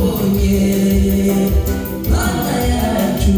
twabonye mama yacu